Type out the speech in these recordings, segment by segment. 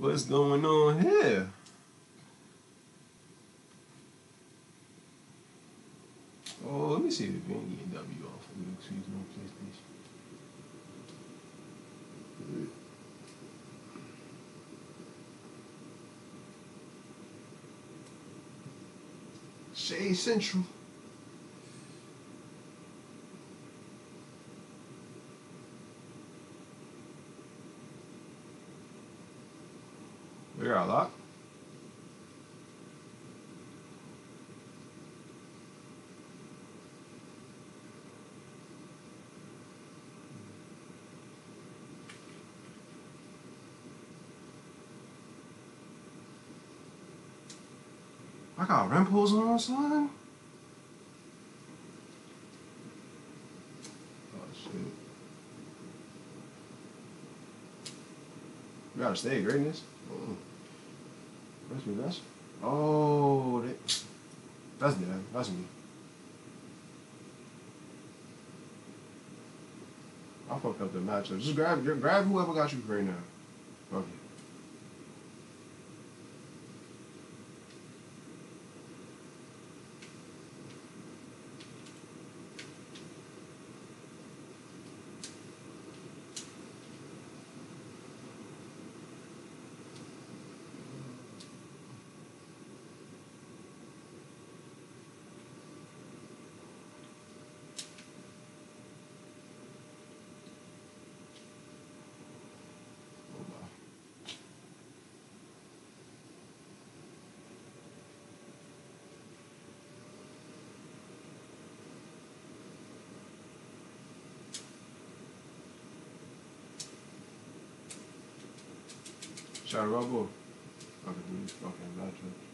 What's going on here? Oh, let me see if we ain't getting W off. Excuse me, PlayStation. Shade Central. Got. I got rimples on, son. Oh shit. We gotta stay greatness. Oh. That's me. That's. Oh, they, that's them. That's me. I fucked up the matchup. Just grab, grab whoever got you right now. Shout out Robo. Okay, dude. Okay, matchup.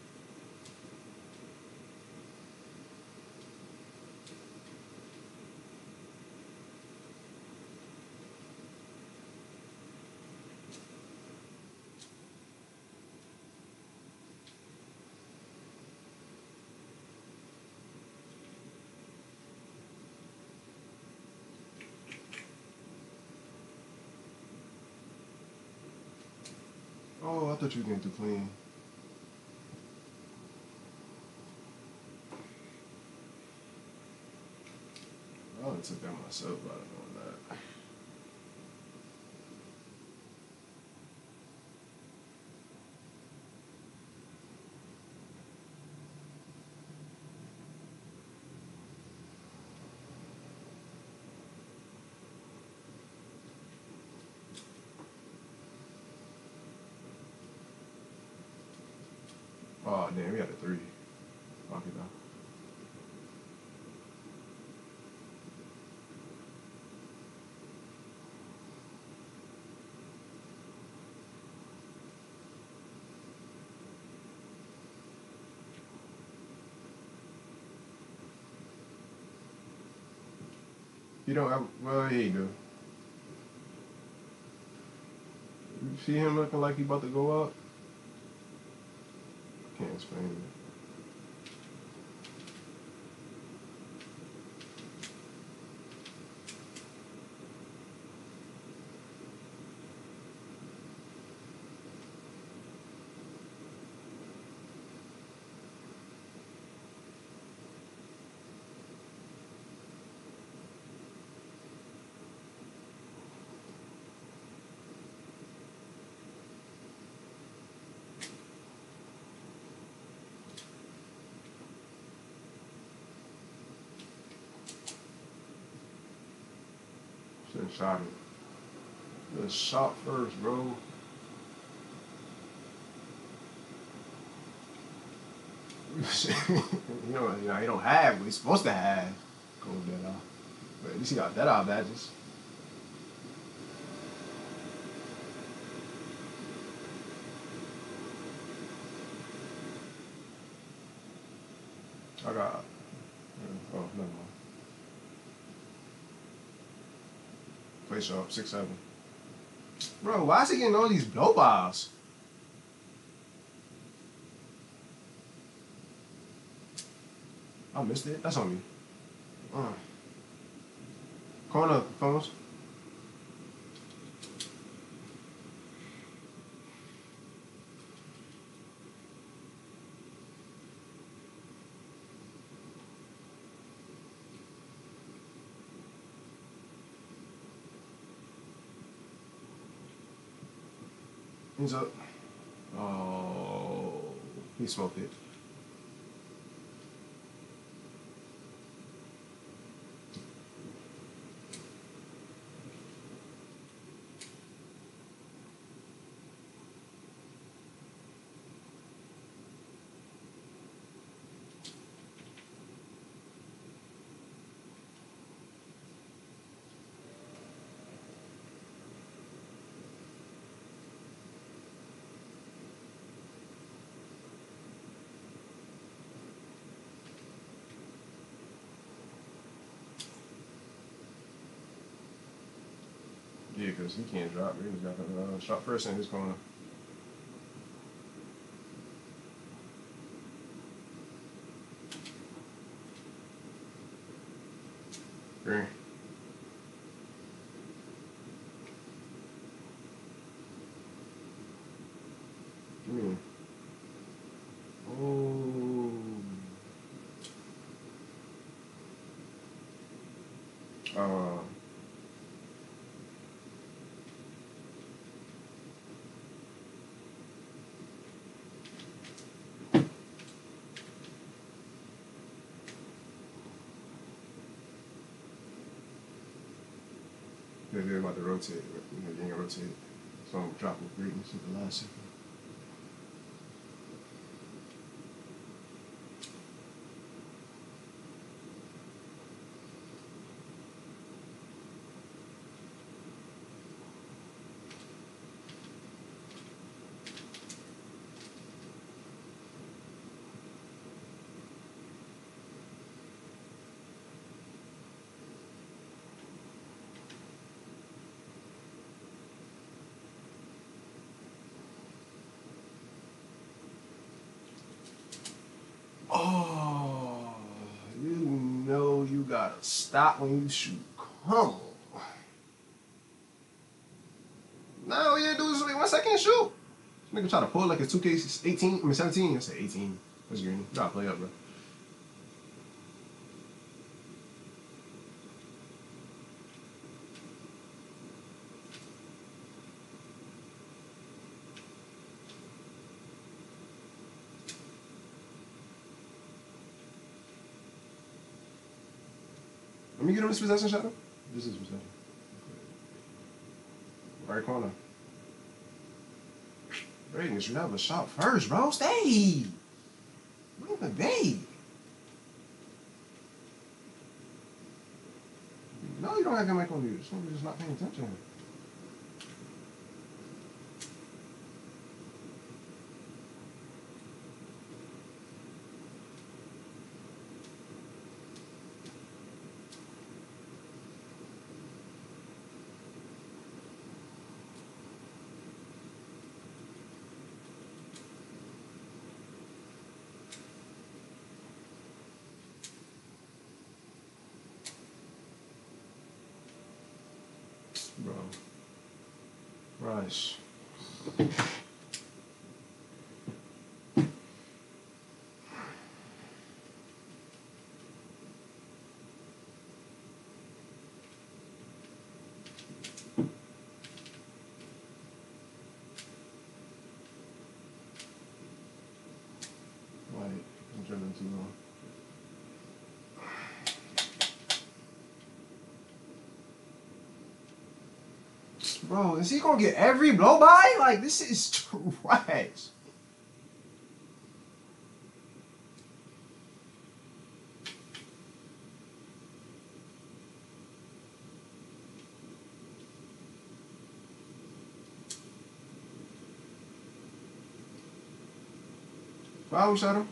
Oh, I thought you were going to clean. I have took that myself, but I don't know that. Oh, damn, we got a three. Fuck it though. You don't have, well, here you go. You see him looking like he about to go up? Can't explain it. Shot it. Just shot first, bro. you know, you know, he don't have what he's supposed to have. Gold dead off. But at least he got dead eye badges. I got. Oh, never mind. Place up six seven. Bro, why is he getting all these blow bars? I missed it. That's on me. Uh. Corner phones. Up. Oh, he smoked it. Yeah, because he can't drop. Ravens got the uh, shot first in his corner. Green. Green. Oh. Uh. About to rotate. You know, they ain't gonna rotate. So I'm dropping greetings at the last second. Oh, you know you gotta stop when you shoot. Come on. Now all you do is wait one second shoot. This nigga try to pull like a 2K 18, I mean 17. I say 18. That's green. Gotta play up, bro. Get him this possession shot. This is possession. Right corner. Brayden, you a shot first, bro. Stay. At the No, you don't have to make on you. Somebody's just not paying attention. Bro. Rush. Wait, I'm dribbling too long. Bro, is he gonna get every blow by? Like this is trash. Foul shot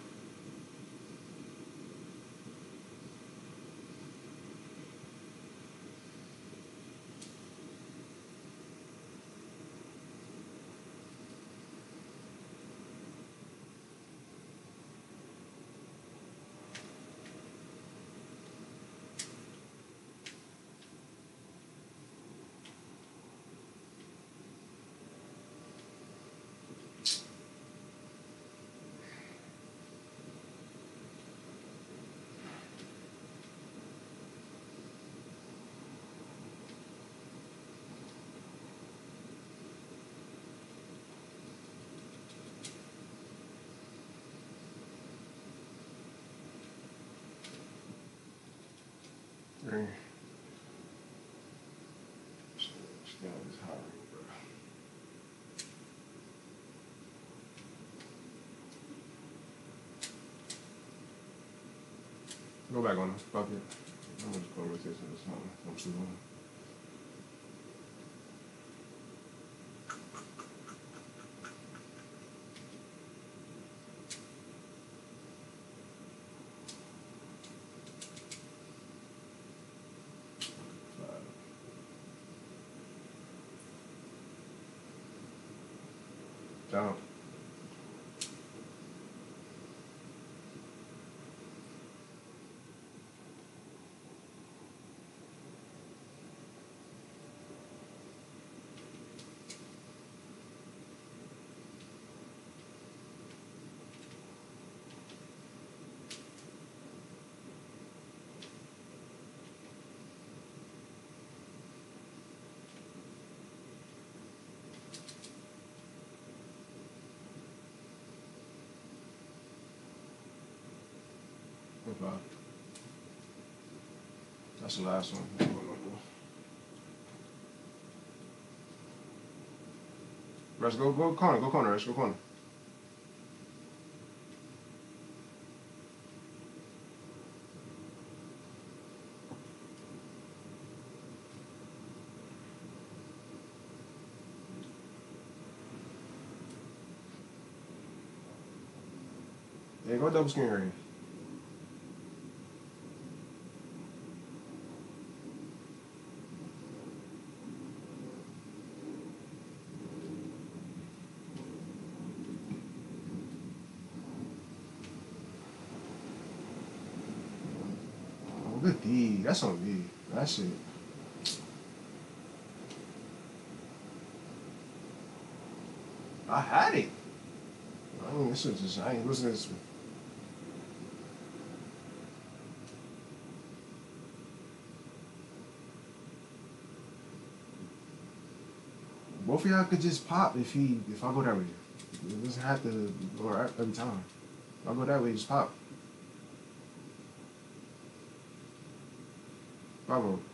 Go back on. Fuck it. I'm gonna rotate to this. I'm too long. Don't. Okay. That's the last one. Let's go, go corner, go corner, let's go corner. Yeah, go double screen range. Oh, good D. That's on me. That shit. I had it. I mean, this was just, I ain't listening to this. Both of y'all could just pop if he, if I go that way. It doesn't have to go every time. If I go that way, just pop. Vamos.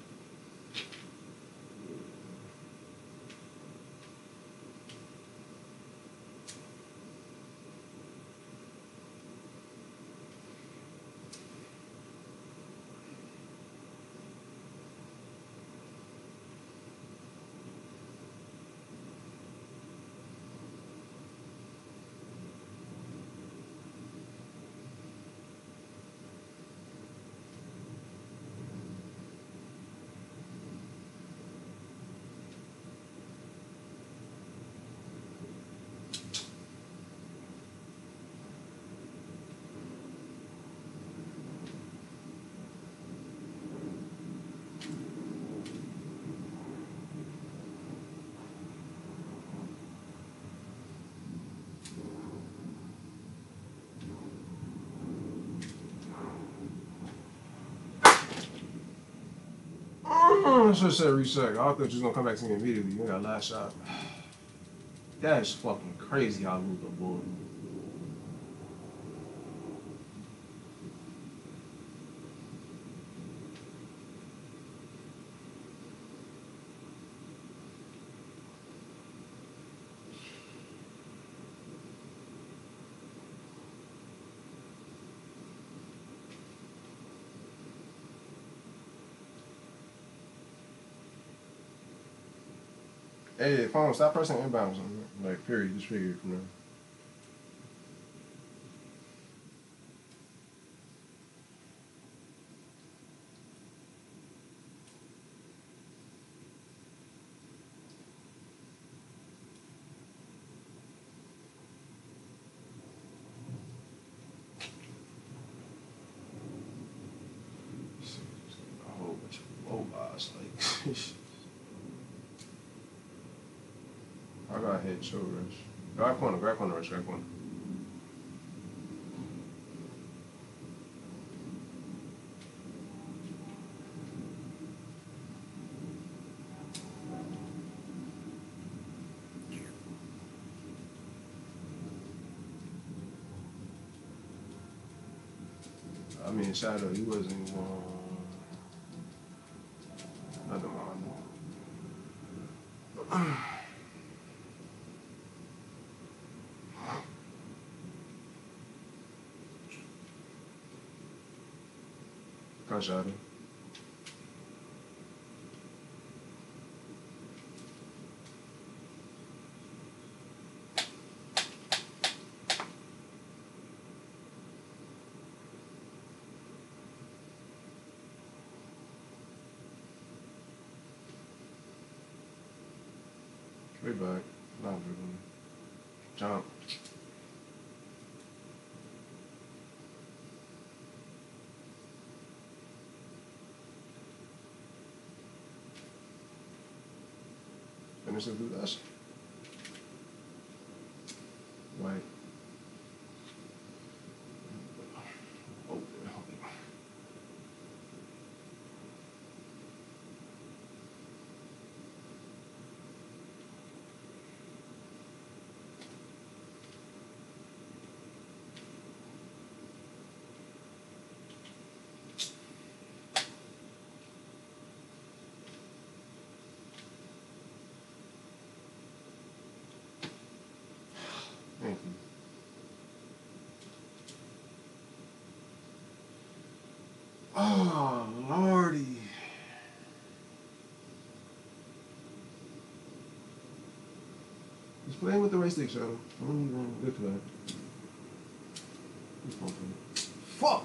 I should have said reset. I thought you was gonna come back to me immediately. You got last shot. That is fucking crazy how I moved the board. Hey, phone, stop pressing inbounds. Like, period. Just period from there. head so rush. Back corner, back corner, rush, back corner. I mean, Shadow, he wasn't even. Another one. Shot Way back. Not dribbling. Jump. Finish the blue dash. White. Oh, Thank you. Oh, lordy. Playing with the right stick, Shadow. Even good for that. Fuck!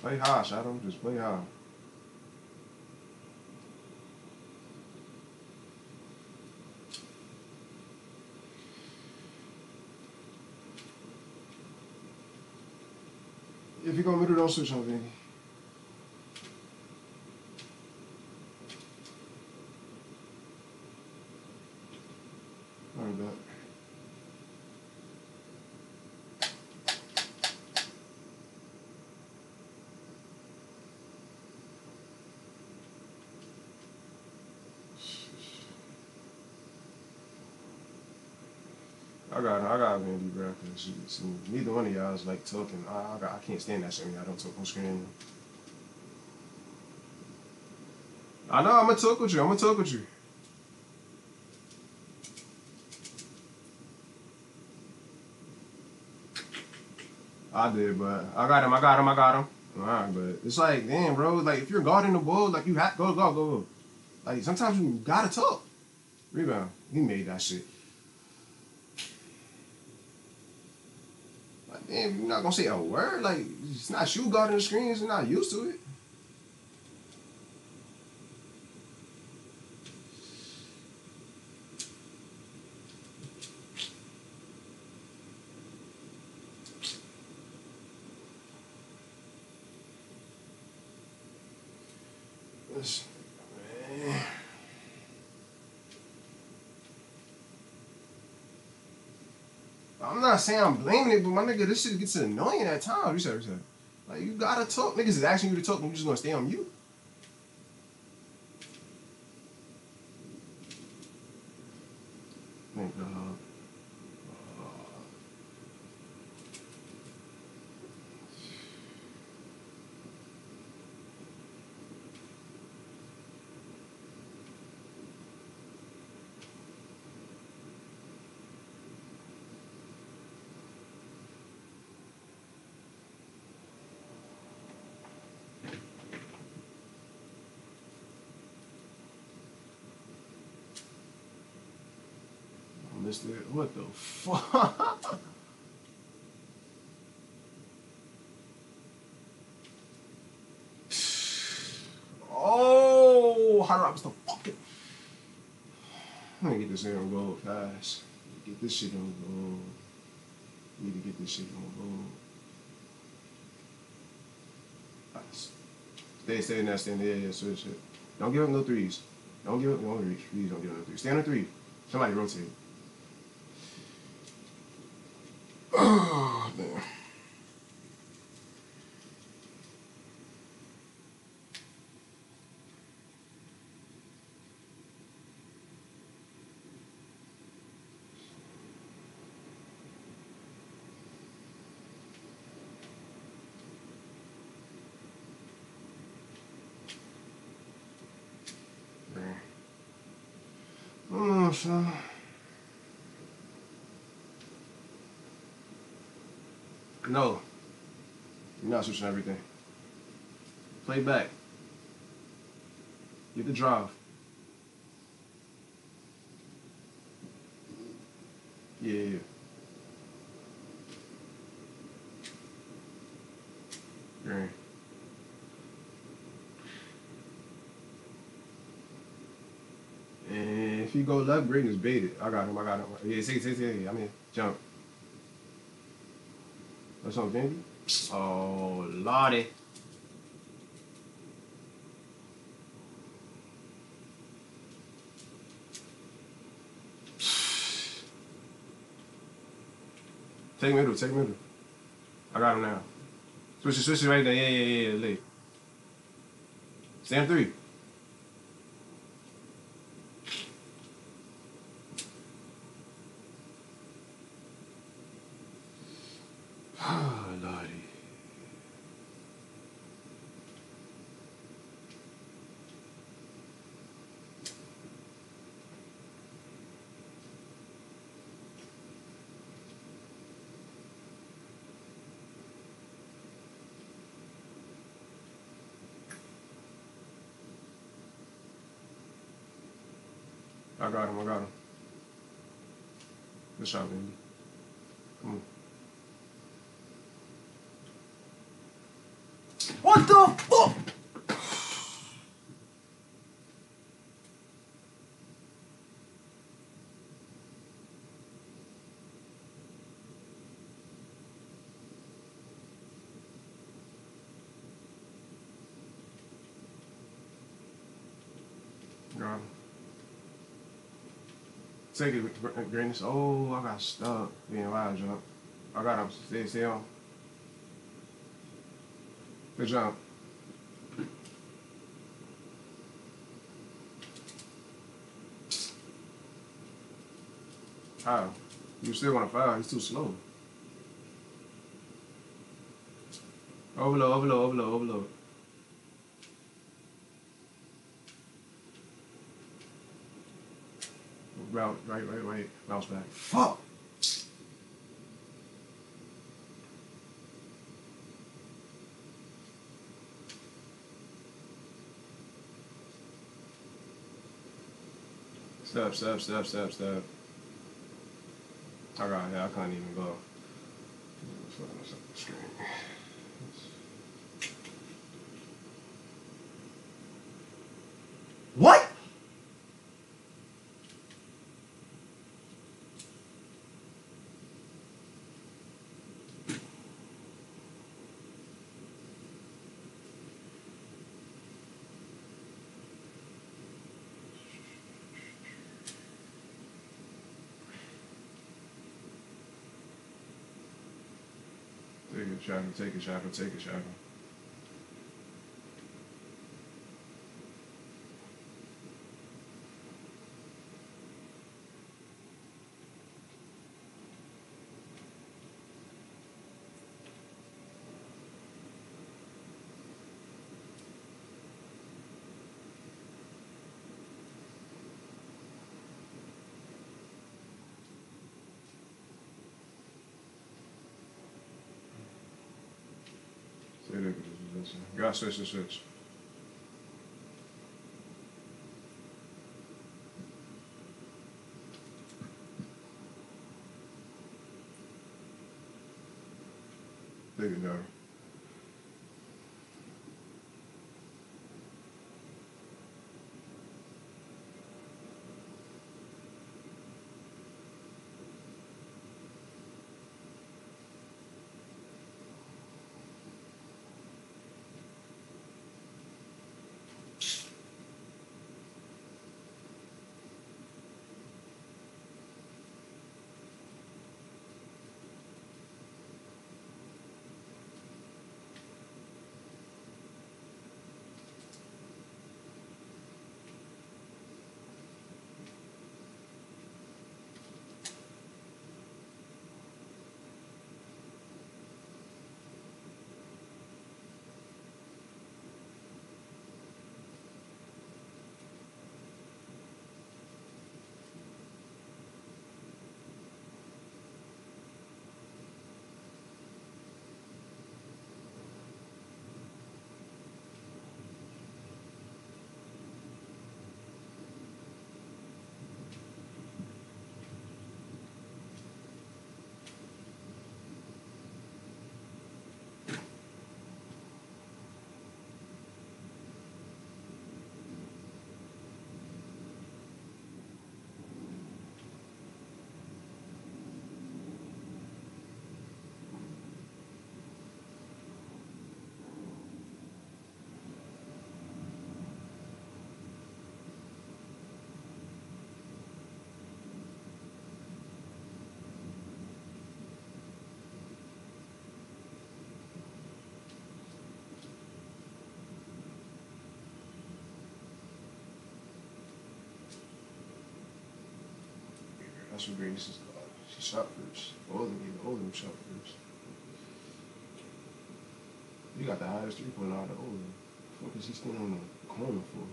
play high, Shadow. Just play high. If you're go middle, don't switch on Vinny. Alright, bet. I got I got Vandy Brown because she, she, neither one of y'all is like talking. I, I, got, I can't stand that shit when y'all don't talk on screen. I know I'm gonna talk with you. I'm gonna talk with you. I did, but I got him. I got him. I got him. All right, but it's like, damn, bro. Like if you're guarding the ball, like you have go go go. Like sometimes you gotta talk. Rebound. He made that shit. Damn, you're not gonna say a word. Like it's not you guarding the screens. You're not used to it. I'm not saying I'm blaming it, but my nigga, this shit gets annoying at times. You said, like you gotta talk. Niggas is asking you to talk, and you just gonna stay on mute. Thank God. Missed. What the fuck? oh, how do I was the fucking? Let me get this shit on gold fast. Get this shit on gold. Need to get this shit on gold. Stay, stay in there, yeah, it. Don't give up no threes. Don't give up no threes. Please don't give up no threes. Stay on three. Somebody rotate. No. You're not switching everything. Play back. Get the drive. Yeah, yeah. yeah. Green. And if you go left, Braden is baited. I got him. I got him. Yeah, see, see, see. I mean, jump. That's on Vandy. Oh, Lordy. Take middle, take middle. I got him now. Switch it, switch it right there. Yeah, yeah, yeah, yeah. Late. Stand three. Oh, Lordy. I got him, I got him. Good shot, baby. Take it, Gr- Greatness. Oh, I got stuck. Being wild jump. I got up Stay, on. Good jump. How? You still want to foul? He's too slow. Overload, overload, overload, overload. Route, right, right, right. Bounce back. Fuck! Step, step, step, step, step. I got yeah, I can't even go. What? Shaka. Take it, Shaka. Take Shaka. Stay there, good What Green is. Uh, she shot first. Olden, even Olden shot first. You got the highest three point out of Olden. Fuck is he standing on the corner for?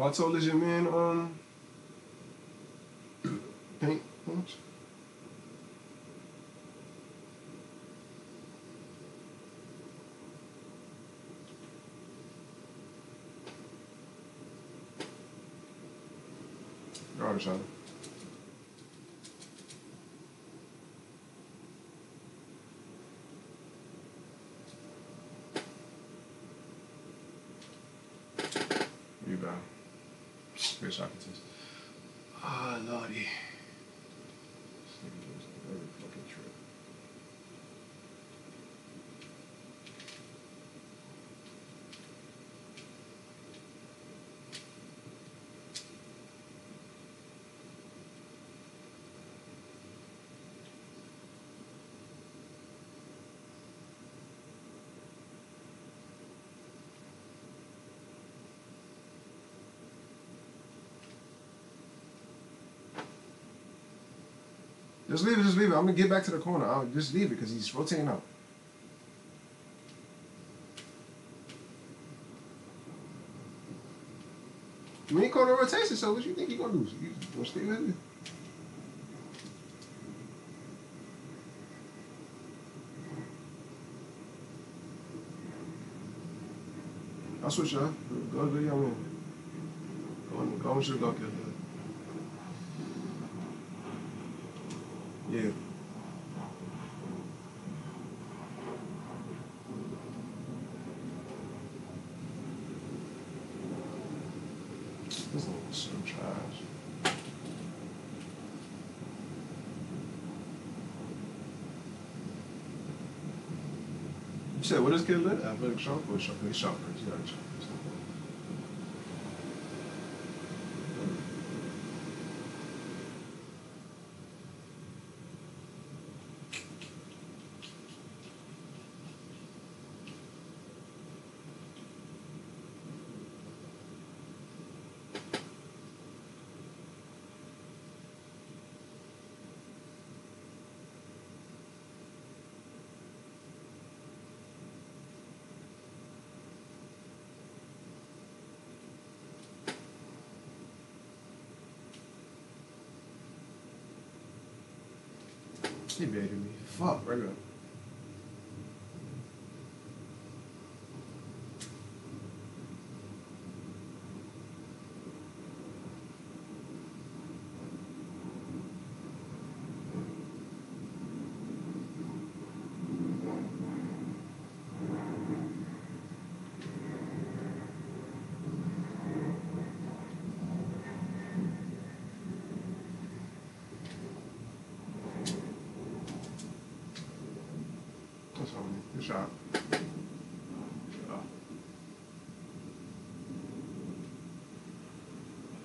How tall is your man, um, Paint Punch? Shot. Rebound. Good shot. Ah, Lottie. This nigga goes on every fucking trip. Just leave it, just leave it. I'm gonna get back to the corner. I'll just leave it because he's rotating out. You ain't called a rotation, so what you think he gonna do? You gonna stay with it? I'll switch y'all. Go, go, young man. Go on, go on, shoot, go kill that. This trash. You said what is kid lit? Athletic shot or shot? He shot first. He She baited me. Fuck, right up. That's on me. Good shot. Yeah.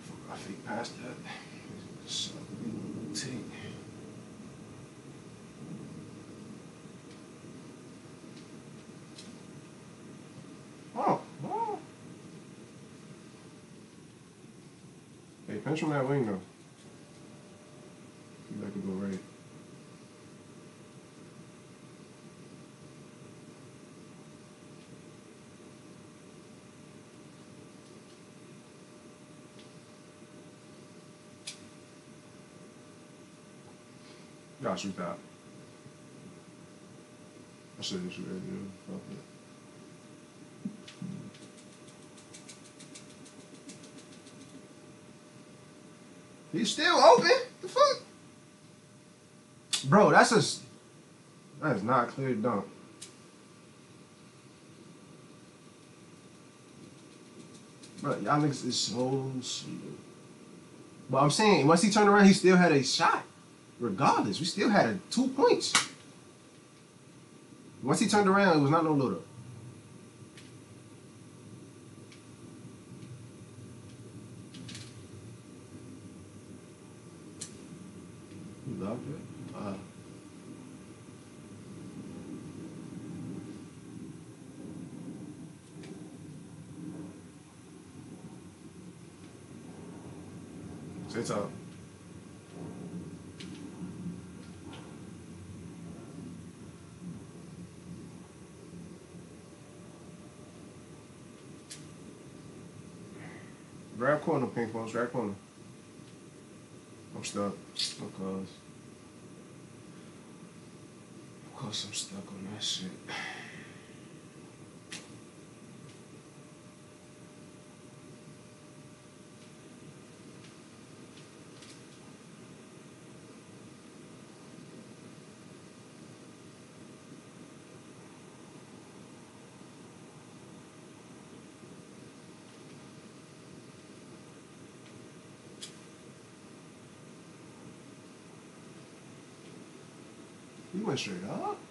Fuck, I fake past that. Me teeth. Oh, oh. Hey, pinch from that wing though. See if that could go right. Gotta shoot that. I should have shoot that. Fuck it. He's still open. The fuck? Bro, that's a that is not clear dunk. Bro, y'all niggas is so slow. But I'm saying, once he turned around, he still had a shot. Regardless, we still had two points. Once he turned around, it was not no load up. You loved it? Uh, Say top. Grab corner, pink phones, grab corner. I'm stuck. Because. Because I'm stuck on that shit. You went straight up.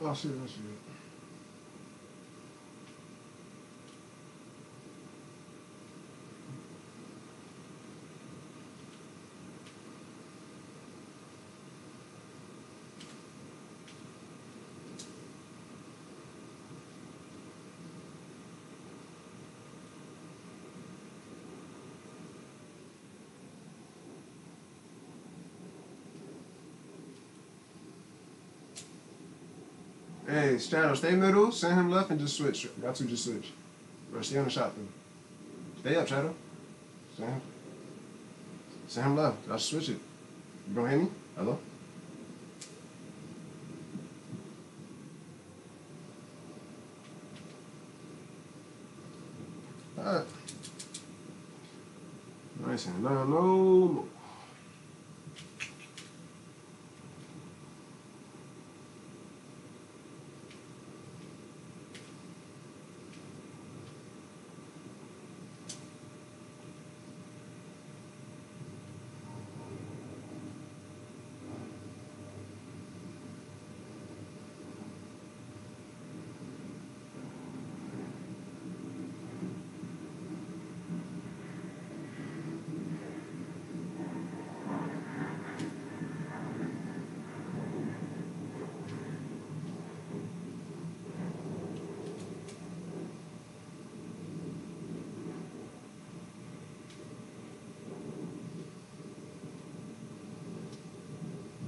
Oh, shit, oh, shit. Hey, Shadow, stay middle, send him left, and just switch. Got to just switch. Bro, stay on the shot, though. Stay up, Shadow. Send him. Send him left. I'll switch it. You gonna hear me? Hello? Alright. Nice and no, no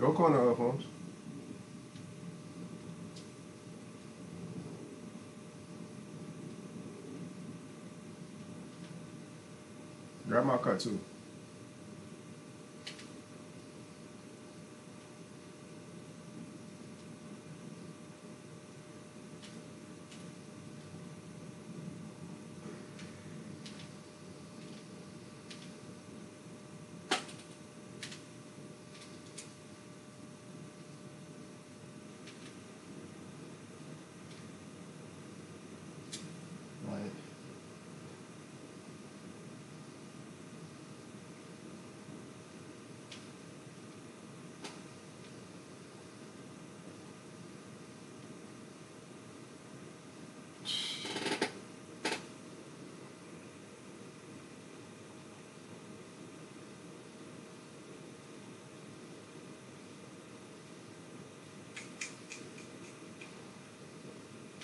Go corner, Holmes. Grab my cut too. Like,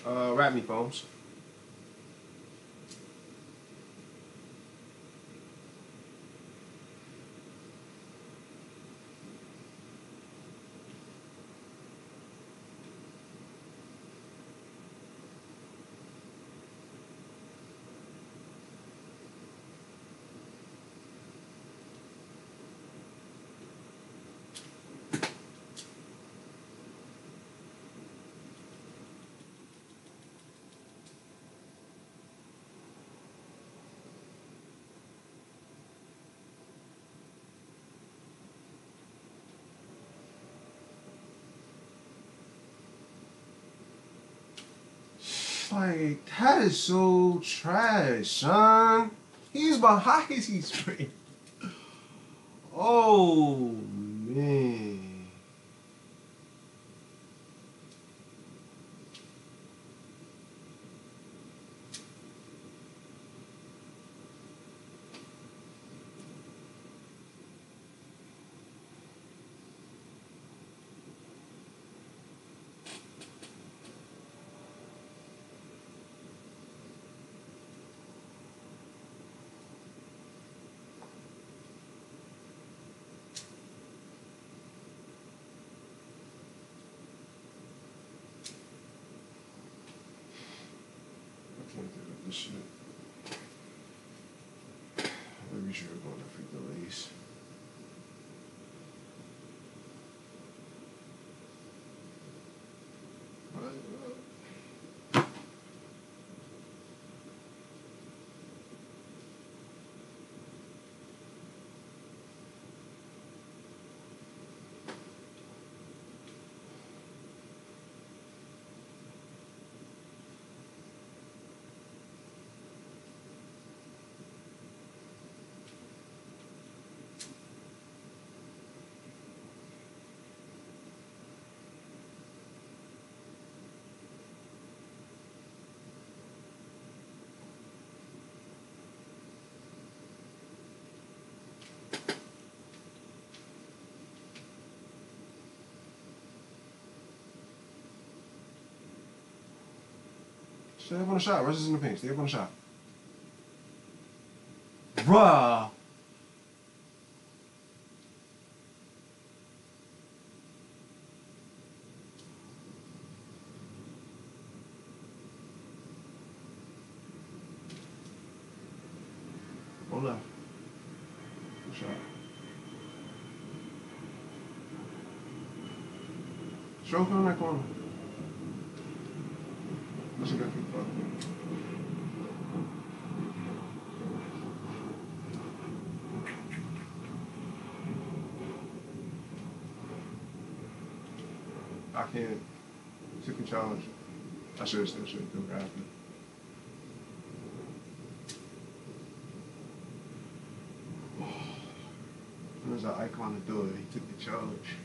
uh, wrap me, Holmes. Like that is so trash, son. He's behind he's straight. Oh man. I can't do this shit. Maybe should have gone to freak the lace. Stay up on the shot. Russ is in the paint. Stay up on the shot. Bruh. Hold up. Good shot. Stroke on that corner. That's a good kick, bro. I can't. A challenge. I should have should have after. There's an icon to do it. He took the challenge.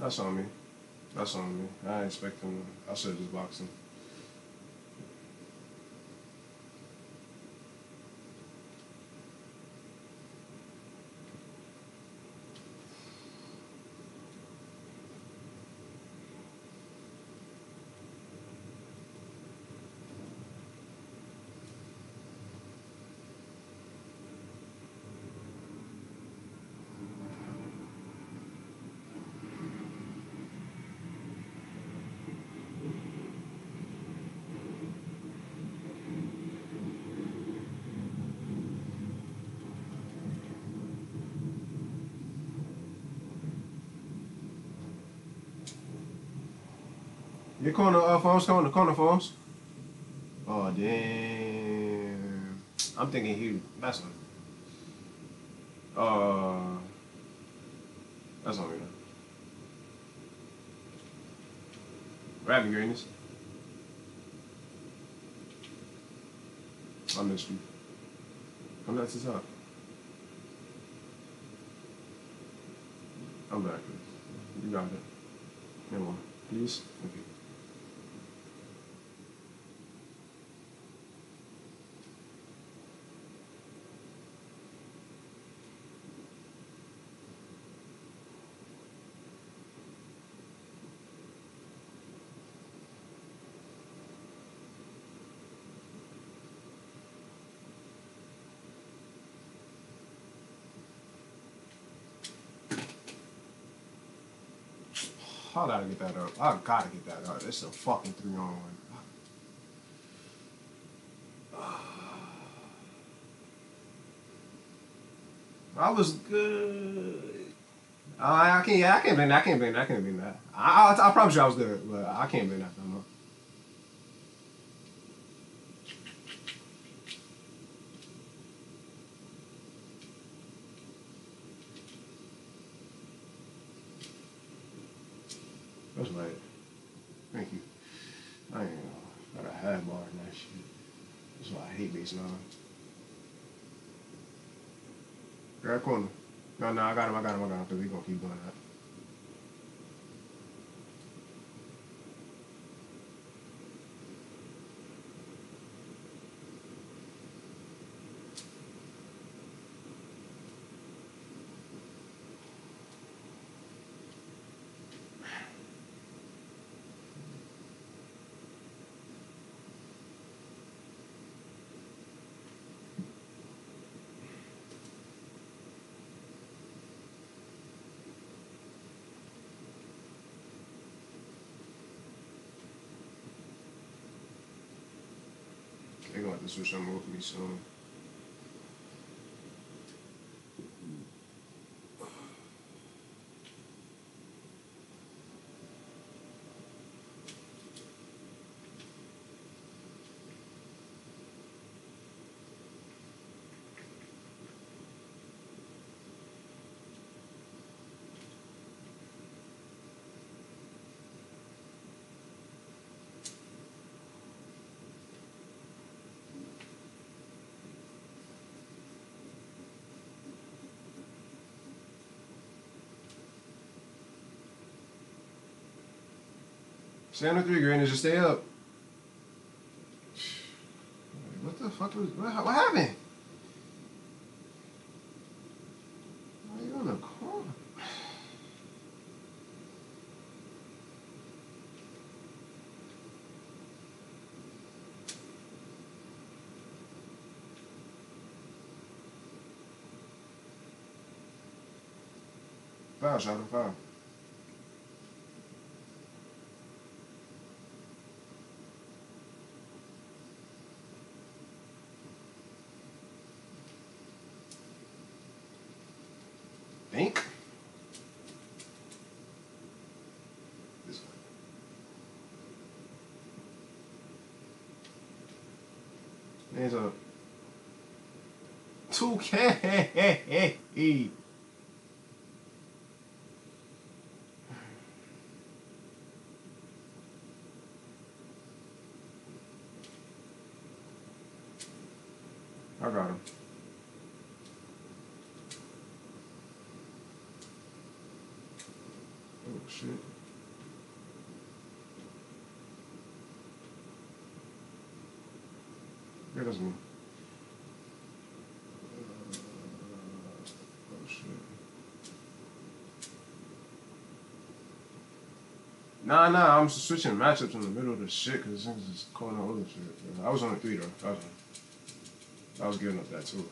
That's on me. That's on me. I didn't expect him. I should have just boxed him. Your corner uh, phones, corner, corner phones. Oh damn! I'm thinking he. That's one. Uh, that's on me now. Grab your greatness. I missed you. Come back to the top. I'm back. You got it. Come on, please. Okay. I gotta get that up. I gotta get that up. It's a fucking three on one. I was good. I, I can't. I can't blame. I can't blame. that. I can't blame that. I, I, I promise you, I was good, but I can't blame that no more. That's right. Thank you. I ain't know. Got a high bar and that shit. That's why I hate base nine. Grab corner. No, no, I got him, I got him, I got him, because we gonna keep doing that. They're have to switch something with me soon. On the three grand and just stay up. What the fuck was what, what happened? Why are you on the corner? Foul, him, foul. Think. This one. Up. 2K. I got him. Oh shit. Yeah, that's me. Uh, oh shit. Nah, nah, I'm switching matchups in the middle of the shit because niggas is calling out other shit. I was on the three though. I was, I was giving up that too.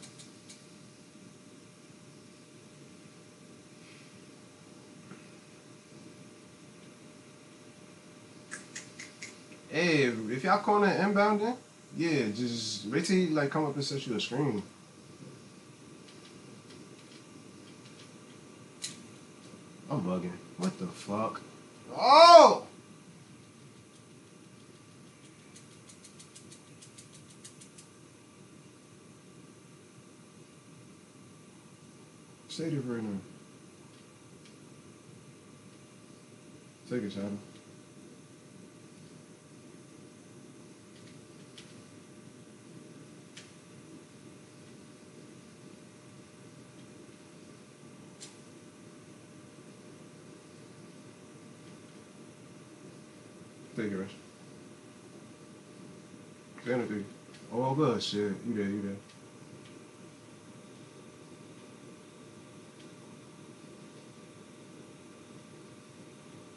Hey, if, y'all calling it inbound then, yeah, just wait till he like come up and set you a screen. I'm bugging. What the fuck? Oh! Say it right uh, now. Take it, Shadow. Take it, it, Oh, good shit. You there, you there.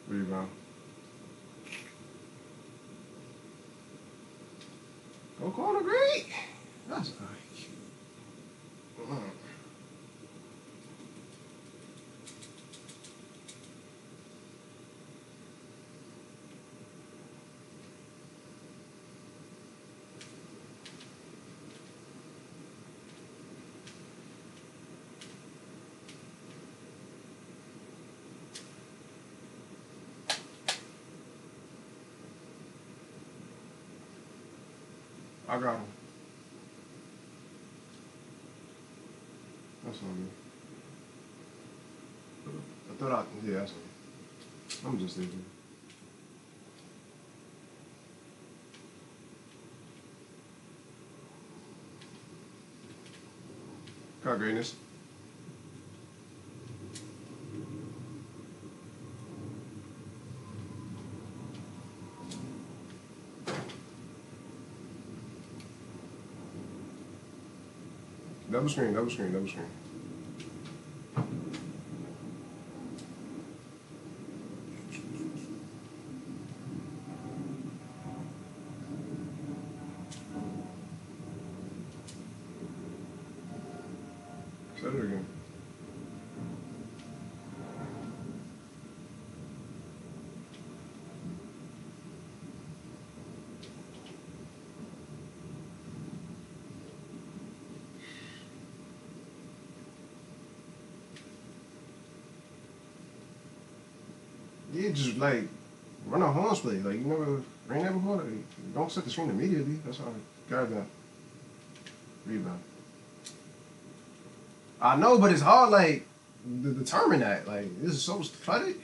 Rebound. Go corner, great. That's all right. Mm. I got him. That's on me. I thought I, yeah, that's on me. I'm just thinking. Got greatness. Double screen, double screen, double screen. Say it again. Yeah, just like run a horns play. Like you never ran that before. Like, don't set the screen immediately. That's I got that rebound. I know, but it's hard like to determine that. Like this is so flooded.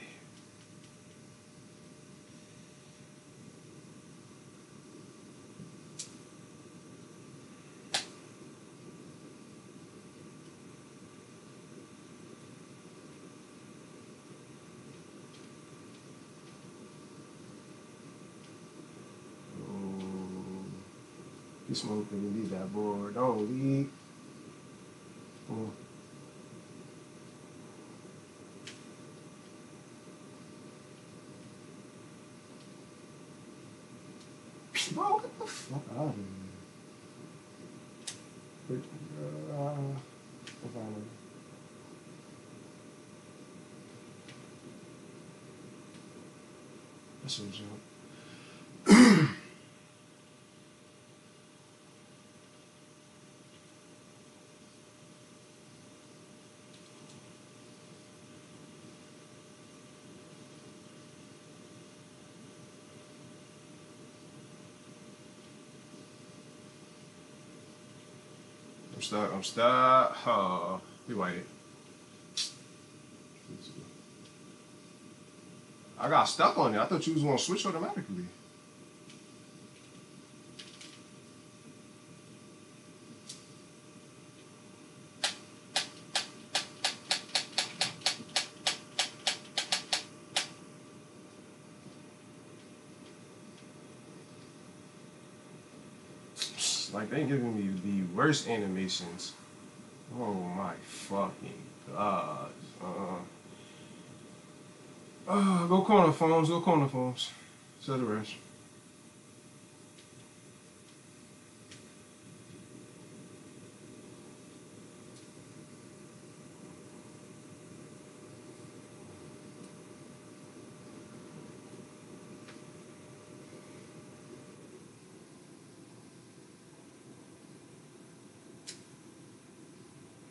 Oh, smoking? Leave that board. Don't leave. Mm. Oh. Bro, get the fuck. I'm stuck. I'm stuck. Oh, be white. I got stuck on it. I thought you was gonna switch automatically. worst. Like they giving me the worst animations. Oh my fucking god. Uh, uh, go corner phones, go corner phones. Say the rest.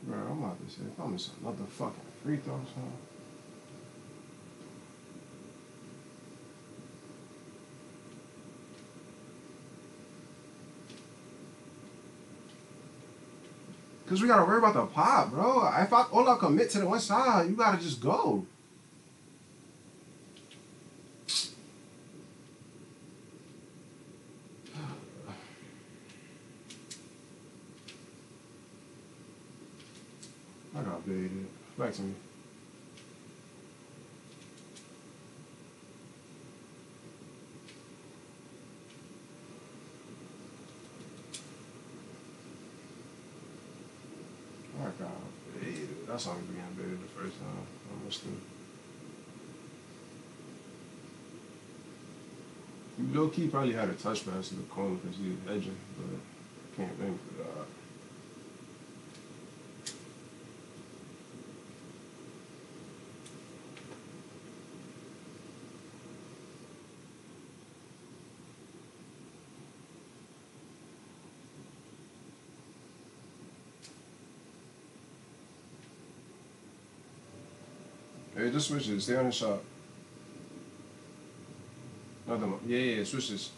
Bro, I'm I'm missing another fucking free throw, son. Cause we gotta worry about the pop, bro. If I all I commit to the one side, you gotta just go. I got baited. Back to me. I got baited. That's only being baited the first time. I. You low key probably had a touch pass to the corner because he was edging, but I can't Hey, just switch it. Stay on the shot. Nothing. Yeah, yeah, switch this.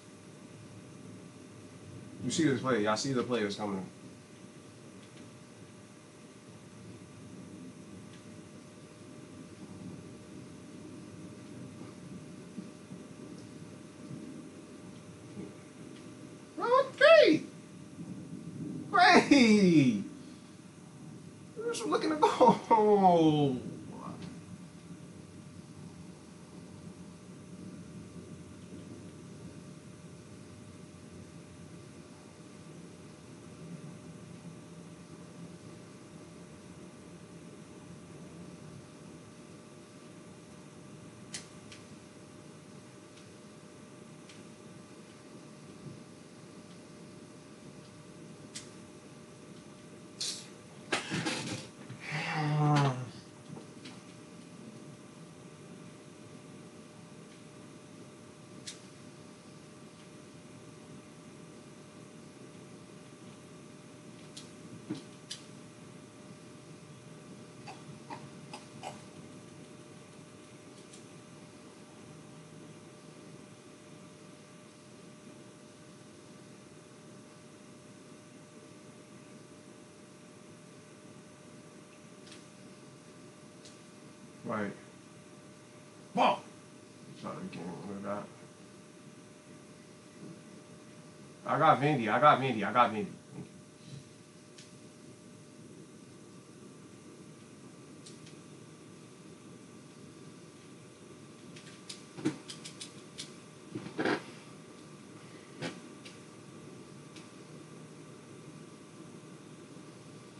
You see this play. Y'all see the players coming. Oh, great. Great. We're just looking to go. Right. Whoa! Sorry, you can't remember that. I got Vandy. I got Vandy. I got Vandy.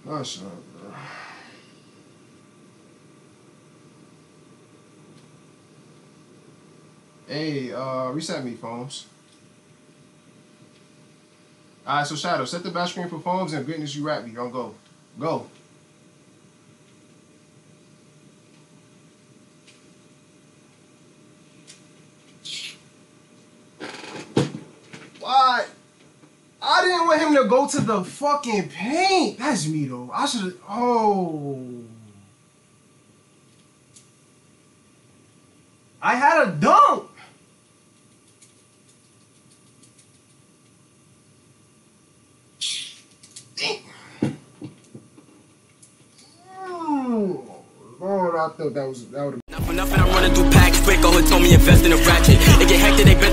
Oh, shut up, bro. Hey, uh, reset me, phones. Alright, so Shadow, set the back screen for phones and goodness you rap me. Don't go. Go. Why? I didn't want him to go to the fucking paint. That's me though. I should have. Oh. I had a dunk. Mm. Lord, I thought that was that would have Not for nothing, I'm running through packs quick. All it told me invest in a ratchet. They get hectic, they been